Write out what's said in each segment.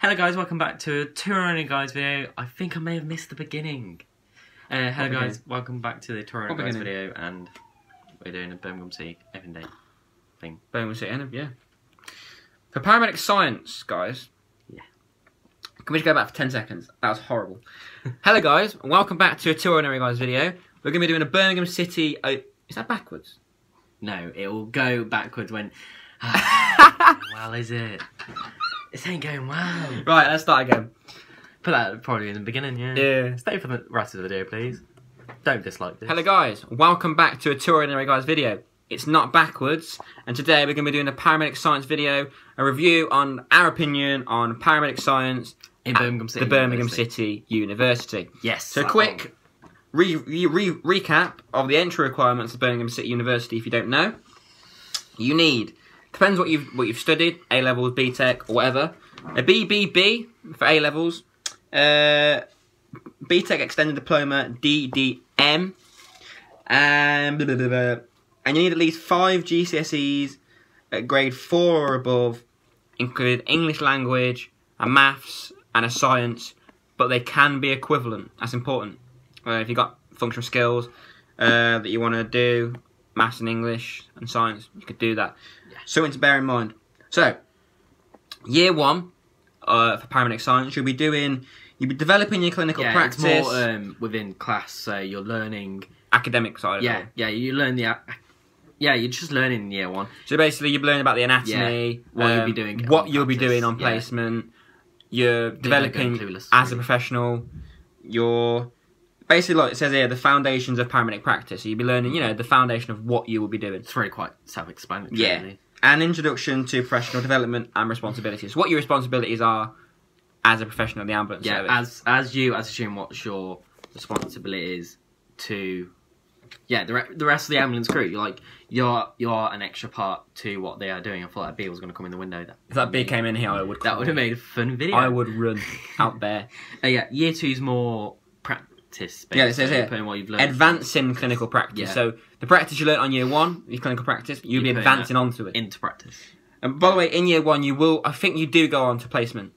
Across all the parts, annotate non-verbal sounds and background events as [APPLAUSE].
Hello guys, welcome back to a tour guys video. I think I may have missed the beginning. Uh, hello What guys, welcome back to the tour guys beginning? video and we're doing a Birmingham City Open Day thing. Birmingham City, of- yeah. For paramedic science, guys. Yeah. Can we just go back for 10 seconds? That was horrible. [LAUGHS] Hello, guys, and welcome back to a Tour Guys video. We're going to be doing a Birmingham City. Oh, is that backwards? No, it will go backwards when. [LAUGHS] well, is it? This ain't going well. Right, let's start again. Put that probably in the beginning, yeah. Yeah. Stay for the rest of the video, please. Don't dislike this. Hello, guys, welcome back to a Two Ordinary Guys video. It's not backwards, and today we're going to be doing a paramedic science video, a review on our opinion on paramedic science in Birmingham City. the Birmingham University. City University. Yes. So quick re, re, re, recap of the entry requirements of Birmingham City University. If you don't know, you need depends what you've what you've studied, A levels, BTEC, or whatever. A BBB for A levels, uh, BTEC Extended Diploma DDM, and blah, blah, blah, blah. and you need at least five GCSEs at grade four or above, including English language, a maths, and a science but they can be equivalent. That's important. Uh, if you've got functional skills uh, that you want to do, maths and English and science, you could do that. Yeah. Something to bear in mind. So, year one uh, for paramedic science, you'll be doing, you'll be developing your clinical yeah, practice, it's more um, within class, so you're learning. academic side. of Yeah, it. yeah, you learn the. Yeah, you're just learning in year one. So basically, you're learning about the anatomy, what you'll be um, doing what on you'll be doing on yeah. placement. You're developing as a professional. You're basically like it says here, the foundations of paramedic practice. So you'll be learning, you know, the foundation of what you will be doing. It's really quite self-explanatory. Yeah. really. An introduction to professional development and responsibilities. What your responsibilities are as a professional in the ambulance Yeah, service. as as you as a student, what's your responsibilities to? Yeah, the, re- the rest of the ambulance crew. You're like you're you're an extra part to what they are doing. I thought that bee was going to come in the window. That if that bee came in here, I would. that would have made a fun video. I would run out there. Uh, [LAUGHS] yeah, year two's more practice. Yeah, it says basically, here, what you've learned. Advancing clinical practice. Yeah. So the practice you learnt on year one, your clinical practice, you'll You're be advancing onto it. into practice. And by the way, in year one, you will. I think you do go on to placement.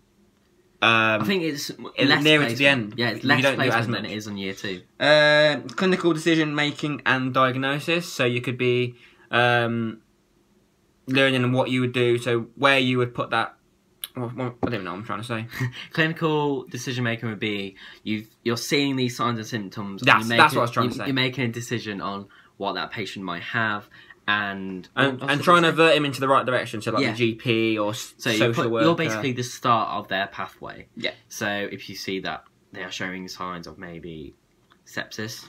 Um, I think it's less nearer to the end. Yeah, it's You less don't do as placement than it is on year two. uh, clinical decision making and diagnosis. So you could be um, learning what you would do. So where you would put that. I don't know. what I'm trying to say. [LAUGHS] Clinical decision making would be you you're seeing these signs and symptoms. and That's- you're that's what I was trying to say. You're making a decision on what that patient might have, and And, and trying to avert him into the right direction. So like Yeah. the GP or So you're, social put- worker. you're basically the start of their pathway. Yeah. So if you see that they are showing signs of maybe sepsis,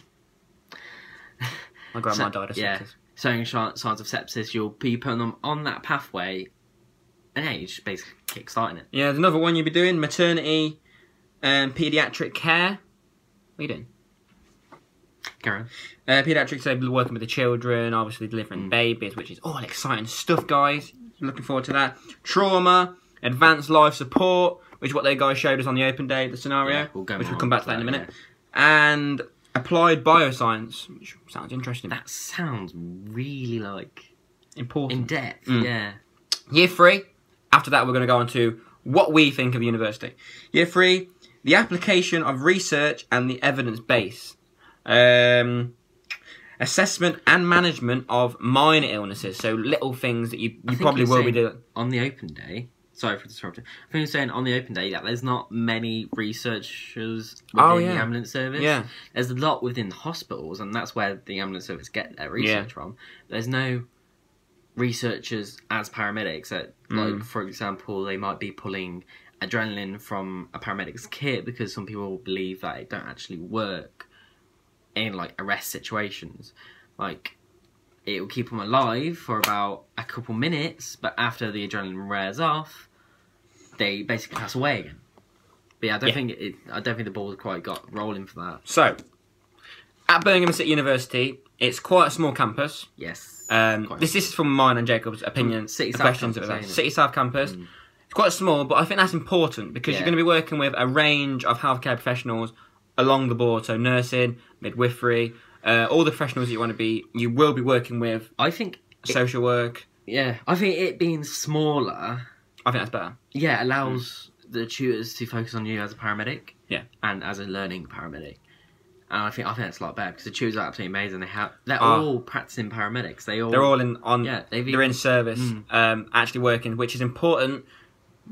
My grandma so- died of yeah. sepsis. showing signs of sepsis, you'll be putting them on that pathway, and age basically kickstarting it. Yeah, there's another one you'll be doing maternity and paediatric care. What are you doing? Karen. Uh, pediatrics, working with the children, obviously delivering Mm. babies, which is all exciting stuff, guys. Looking forward to that. Trauma, advanced life support, which is what they guys showed us on the open day, the scenario, Yeah, we'll go which we'll come back to that into in a that, minute. And applied bioscience, which sounds interesting. That sounds really like important. in depth. Mm. Yeah. Year three. After that, we're going to go on to what we think of the university. Year three, the application of research and the evidence base. Um, assessment and management of minor illnesses. So little things that you, you probably will be doing. On the open day. Sorry for disrupting. I think you're saying on the open day that there's not many researchers within Oh, the ambulance service. Yeah. There's a lot within hospitals, and that's where the ambulance service get their research from. There's no researchers as paramedics. That, Mm. like, for example, they might be pulling adrenaline from a paramedic's kit because some people believe that it don't actually work in like arrest situations. Like it will keep them alive for about a couple minutes, but after the adrenaline wears off, they basically pass away again. But yeah, I don't Yeah. think it. I don't think the ball's quite got rolling for that. So, at Birmingham City University, it's quite a small campus. Yes. Um, Quite this, this is from mine and Jacob's opinion. City South questions campus, that we've ain't had. it? City South campus. Mm. It's quite small, but I think that's important because Yeah. you're going to be working with a range of healthcare professionals along the board. So nursing, midwifery, uh, all the professionals that you want to be. You will be working with I think. It, social work. yeah, I think it being smaller, I think that's better. yeah, allows the tutors to focus on you as a paramedic. Yeah. And as a learning paramedic. And I think I think that's a lot better because the tutors are absolutely amazing. They have they're Ah. all practicing paramedics. They all They're all in on. yeah they've They're in service, Mm. um, actually working, which is important.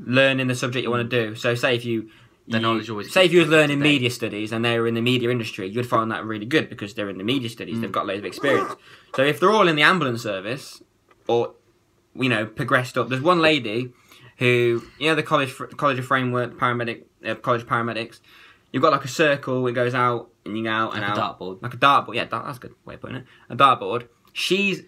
Learning the subject you want to do. So, say if you, The you- knowledge always say if you was learning up to date. media studies and they were in the media industry, you'd find that really good because they're in the media studies. Mm. They've got loads of experience. So, if they're all in the ambulance service, or you know, progressed up, there's one lady who you know the college college of framework paramedic uh, college paramedics. You've got like a circle. It goes out and you go out and like a dartboard. like a dartboard. Yeah, dart, that's a good way of putting it. A dartboard. She's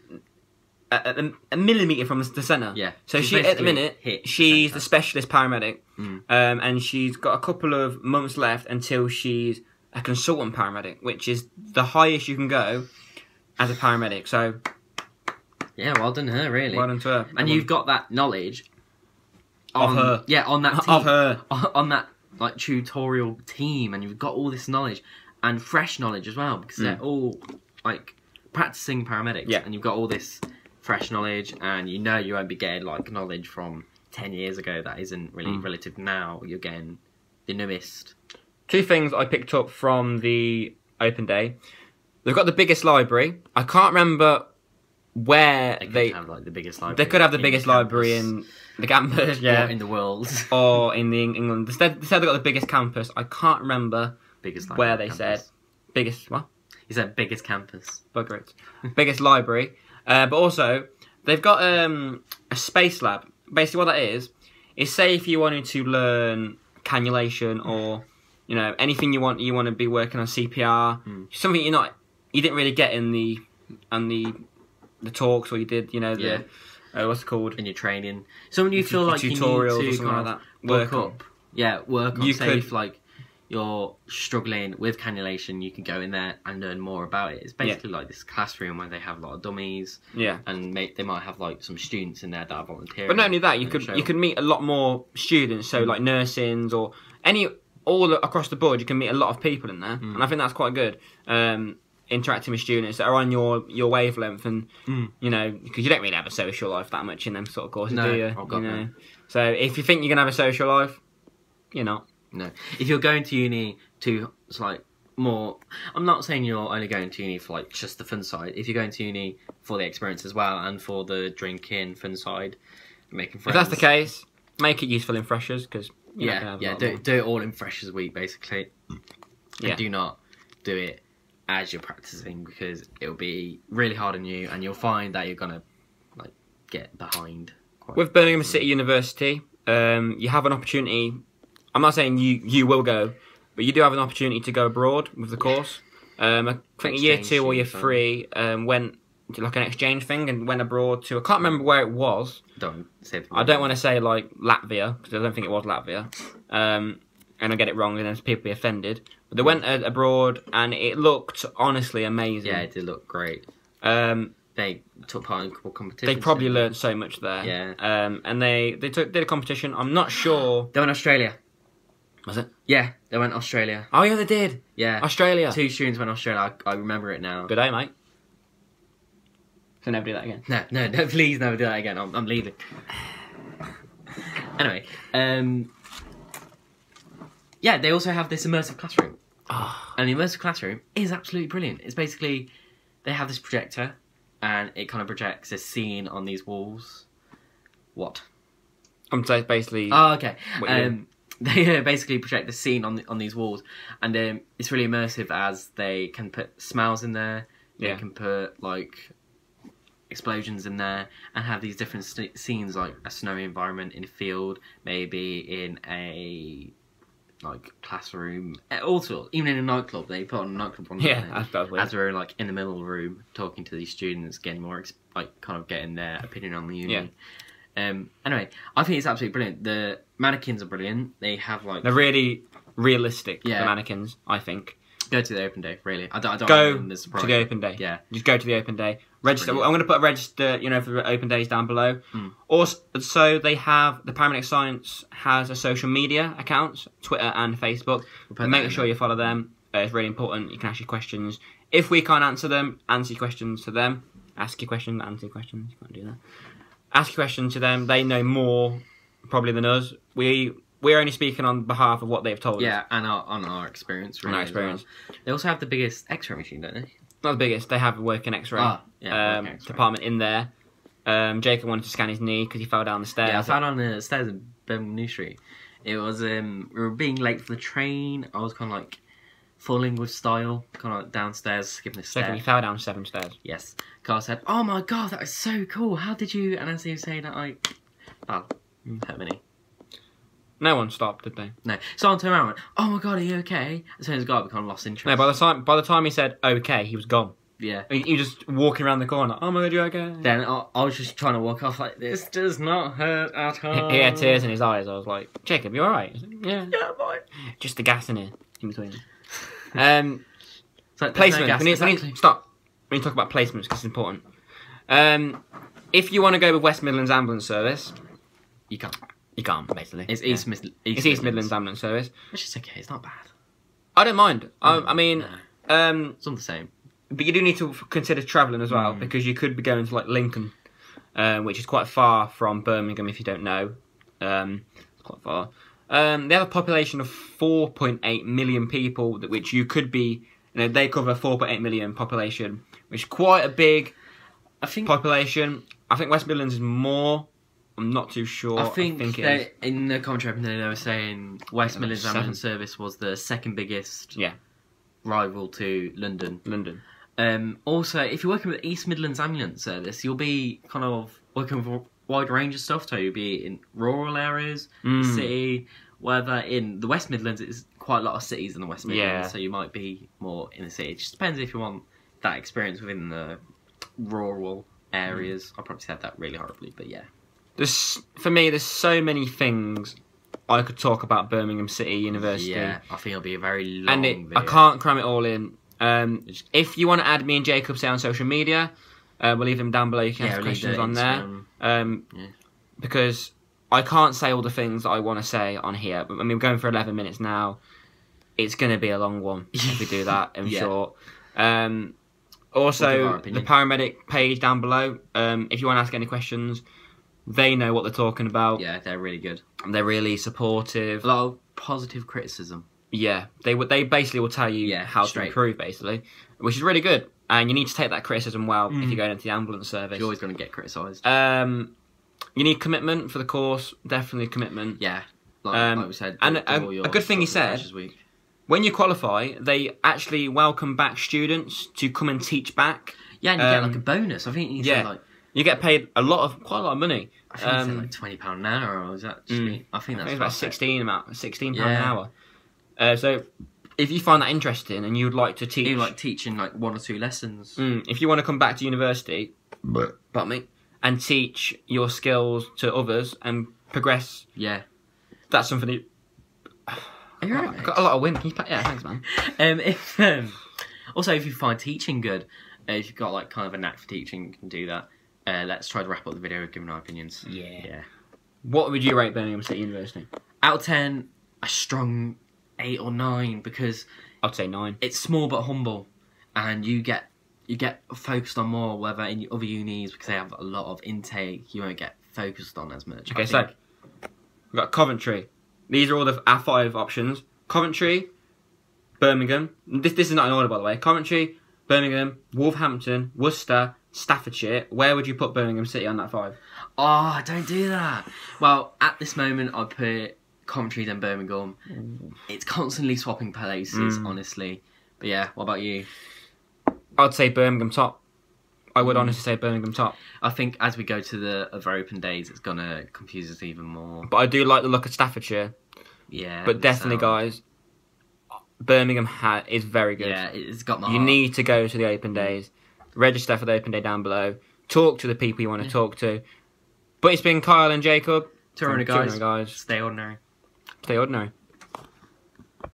a, a, a millimeter from the centre. Yeah. So she at the minute the she's centre. the specialist paramedic, Mm. um, and she's got a couple of months left until she's a consultant paramedic, which is the highest you can go as a paramedic. So Yeah, well done her really. well done to her. and you've got that knowledge Of her. Yeah, on that [LAUGHS] team. of her. on [LAUGHS] on that like tutorial team, and you've got all this knowledge and fresh knowledge as well because they're all like practicing paramedics. Mm. Yeah. and you've got all this fresh knowledge, and you know you won't be getting like knowledge from ten years ago that isn't really Mm. relative now. You're getting the newest. Two things I picked up from the open day. They've got the biggest library. I can't remember where They could they have like the biggest library. they could have the biggest campus, library in the campus. or Yeah. in the world. or in the Eng- England. They said, they said they got the biggest campus. I can't remember biggest where they on said biggest. What? he said biggest campus. Bugger it. [LAUGHS] biggest library. Uh, but also they've got um, a space lab. Basically, what that is is say if you wanted to learn cannulation or you know anything you want you want to be working on CPR, Hmm. something you're not you didn't really get in the on the the talks or you did you know the Yeah. uh, what's it called in your training. So when you feel like you need tutorials or to something kind like of that. work Work on. up, yeah, work on. You say could- like you're struggling with cannulation, you can go in there and learn more about it. It's basically like this classroom where they have a lot of dummies, yeah. and may, they might have like some students in there that are volunteering. But not only that, you could you could meet a lot more students. So like nursings or any all across the board, you can meet a lot of people in there, Mm. and I think that's quite good. Um, interacting with students that are on your your wavelength, and Mm. you know because you don't really have a social life that much in them sort of courses, No. do you? Oh, God, you know? no. So if you think you're gonna have a social life, you're not. No, if you're going to uni to it's like more, I'm not saying you're only going to uni for like just the fun side. If you're going to uni for the experience as well and for the drinking fun side, making friends. If that's the case, make it useful in freshers because yeah, yeah, do, do it all in Freshers Week basically. Yeah. And do not do it as you're practicing because it'll be really hard on you, and you'll find that you're gonna like get behind. Quite. With Birmingham City University, um, you have an opportunity. I'm not saying you you will go, but you do have an opportunity to go abroad with the course. Um, I think year two or year three um, went to like an exchange thing and went abroad to. I can't remember where it was. don't say. I don't want to say like Latvia because I don't think it was Latvia, um, and I get it wrong and then people be offended. But they went uh, abroad and it looked honestly amazing. Yeah, it did look great. Um, They took part in a couple of competitions. they probably learned so much there. Yeah. Um, and they they took did a competition. I'm not sure. They went Australia. Was it? Yeah, they went Australia. Oh yeah, they did. Yeah, Australia. two students went Australia. I, I remember it now. Good day, mate. So never do that again. No, no, no! Please never do that again. I'm, I'm leaving. anyway, um, yeah, they also have this immersive classroom, Oh, and the immersive classroom is absolutely brilliant. It's basically they have this projector, and it kind of projects a scene on these walls. What? I'm so it's basically. Oh, okay. Um, [LAUGHS] they uh, basically project the scene on the, on these walls, and um, it's really immersive as they can put smells in there. Yeah. They can put like explosions in there, and have these different st- scenes, like a snowy environment in a field, maybe in a like classroom, all sorts. Even in a nightclub, they put on a nightclub on yeah, there. that's, that's weird. As we're like in the middle of the room talking to these students, getting more ex- like kind of getting their opinion on the uni. Yeah. Um. Anyway, I think it's absolutely brilliant. The mannequins are brilliant. They have like They're really realistic. Yeah. The mannequins, I think. go to the open day. Really, I don't. I don't Go want the surprise. to the open day. Yeah. Just go to the open day. Register. Brilliant. I'm going to put a register, you know, for the open days down below. Mm. Also, so they have the Paramedic Science has a social media accounts, Twitter and Facebook. We'll Make sure there. you follow them. Uh, it's really important. You can ask your questions. If we can't answer them, answer your questions to them. Ask your questions, answer your questions. You can't do that. Ask your question to them. They know more probably than us. We we're only speaking on behalf of what they've told us. Yeah, and our, on our experience. On our as well. experience. They also have the biggest X-ray machine, don't they? Not the biggest. They have a working X-ray Ah, yeah, um, X-ray. department in there. Um, Jacob wanted to scan his knee because he fell down the stairs. Yeah, I found on the stairs in Birmingham New Street. It was um we were being late for the train. I was kind of like falling with style, kind of like downstairs, skipping the Jacob, stairs. he fell down seven stairs. Yes. Carl said, "Oh my god, that is so cool. How did you?" And as he was saying that, I, oh, hurt my knee. No one stopped, did they? No. Someone turned around and went, "Oh my god, are you okay?" As soon as the guy kind of lost interest. No, by the time by the time he said okay, he was gone. yeah. He, he was just walking around the corner. Oh my god, you okay? Then I, I was just trying to walk off like this does not hurt at all. he had tears in his eyes. I was like, Jacob, you alright? Yeah. [LAUGHS] Yeah, boy. Just the gas in here in between. [LAUGHS] um, So there's no we, need, we exactly. need stop. We need to talk about placements because it's important. Um, if you want to go with West Midlands Ambulance Service, You can't. you can't basically. It's Yeah. East, Mid- East It's East Midlands Ambulance Service. Which is okay. It's not bad. I don't mind. I, I mean, No, um, it's all the same. but you do need to consider travelling as well Mm. because you could be going to like Lincoln, uh, which is quite far from Birmingham if you don't know. Um, quite far. Um, they have a population of 4.8 million people, which you could be. You know, they cover 4.8 million population, which is quite a big I think. population. I think West Midlands is more. I'm not too sure. I think, it is. they, in the commentary they were saying West Midlands. Ambulance Service was the second biggest Yeah. rival to London. London. Um, also, if you're working with East Midlands Ambulance Service, you'll be kind of working with a wide range of stuff. So you'll be in rural areas, Mm. city, whether in the West Midlands, it's quite a lot of cities in the West Midlands. Yeah. So you might be more in the city. It just depends if you want that experience within the rural areas. I probably said that really horribly, but yeah. There's for me. There's so many things I could talk about Birmingham City University. Yeah, I think it'll be a very long and it. I can't cram it all in. Um, if you want to add me and Jacob say on social media, uh, we'll leave them down below. You can yeah, ask questions on there. Um, Yeah. because I can't say all the things that I want to say on here. I mean, we're going for 11 minutes now. It's going to be a long one if we do [LAUGHS] that. I'm Yeah. sure. Um, We'll also, the paramedic page down below. Um, if you want to ask any questions, they know what they're talking about. Yeah, they're really good. They're really supportive. A lot of positive criticism. Yeah, they would. They basically will tell you Yeah, how straight. to improve, basically, which is really good. And you need to take that criticism well if Mm. you're going into the ambulance service. You're always going to get criticised. Um, you need commitment for the course. Definitely commitment. Yeah. Like, Um, like we said, and a- a good thing he said- When you qualify, they actually welcome back students to come and teach back. Yeah, and you get Um, like a bonus. I think you yeah. said like You get paid a lot of quite a lot of money. I think you said Um, like twenty pound an hour, or is that? Just Mm. me? I think I that's think it's about perfect. sixteen amount, sixteen pound an hour. Uh, so, if you find that interesting and you'd like to teach, Even like teaching like one or two lessons. Mm, if you want to come back to university, but but me, and teach your skills to others and progress, Yeah. that's something that. Are you [SIGHS] I've got a lot of wind. Can you pa- yeah, thanks, man. [LAUGHS] Um, if um, also if you find teaching good, uh, if you've got like kind of a knack for teaching, you can do that. Uh, let's try to wrap up the video with giving our opinions. Yeah. Yeah. What would you rate Birmingham City University? Out of ten, a strong eight or nine because I'd say nine. it's small but humble, and you get you get focused on more. Whether in other unis because they have a lot of intake, you won't get focused on as much. Okay, so we've got Coventry. These are all the our five options: Coventry, Birmingham. This this is not in order, by the way. Coventry, Birmingham, Wolverhampton, Worcester, Staffordshire. Where would you put Birmingham City on that five? Oh, don't do that. Well, at this moment, I put Coventry then Birmingham. It's constantly swapping places, Mm. honestly. But yeah, what about you? I'd say Birmingham top. I would Mm. honestly say Birmingham top. I think as we go to the other open days, it's gonna confuse us even more. But I do like the look of Staffordshire. Yeah, But definitely, sound. guys, Birmingham ha- is very good. Yeah, it's got my. You heart. need to go to the open days. Register for the open day down below. Talk to the people you want to Yeah. talk to. But it's been Kyle and Jacob. From guys. guys. Stay ordinary. Stay ordinary.